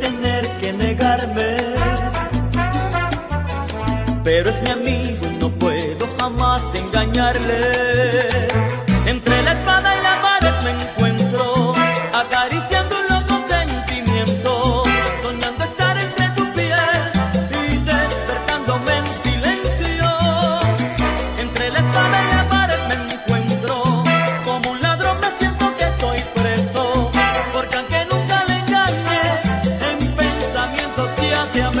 tener que negarme. Pero es mi amigo y no puedo jamás engañarle. Entre la espada y la pared me encuentro, acariciando un loco sentimiento, soñando estar entre tu piel y despertándome en silencio. Entre la espada y la que até a